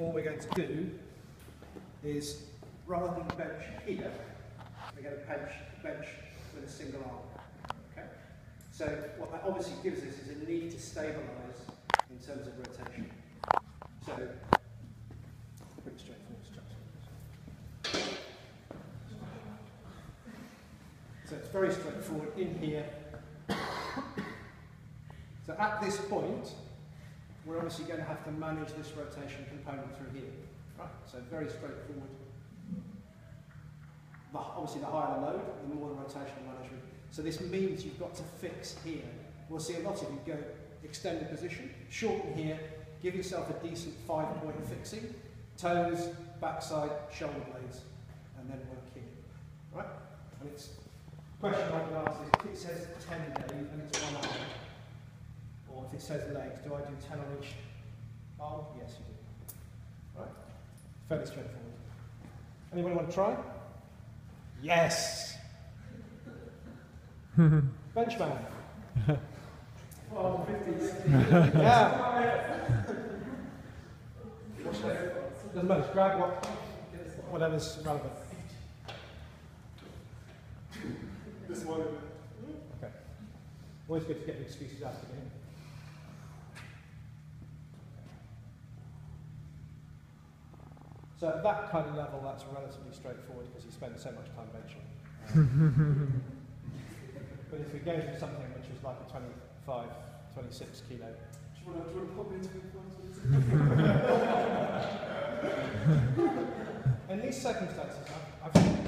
all we're going to do is, rather than bench here, we're going to bench, bench with a single arm. Okay? So what that obviously gives us is a need to stabilise in terms of rotation. So, pretty straightforward structure. So it's very straightforward in here. So at this point, we're obviously going to have to manage this rotation component through here. Right? So very straightforward. The, obviously the higher the load, the more the rotational management. So this means you've got to fix here. We'll see a lot of you go extend the position, shorten here, give yourself a decent five point fixing, toes, backside, shoulder blades, and then work here. Right? And it's question I can ask is it says 10 days and it's one or if it says legs, do I do 10 on each arm? Yes, you do. Right? Fairly straightforward. Anyone want to try? Yes! Benchman. well, 50. yeah. Doesn't matter, grab what, whatever's relevant. This one. Okay. Always good to get the excuses out at the beginning. So at that kind of level, that's relatively straightforward because you spend so much time benching. Um, but if we go to something which is like a 25, 26 kilo, Do you want to, do you want to pop me into in these circumstances, I've, I've never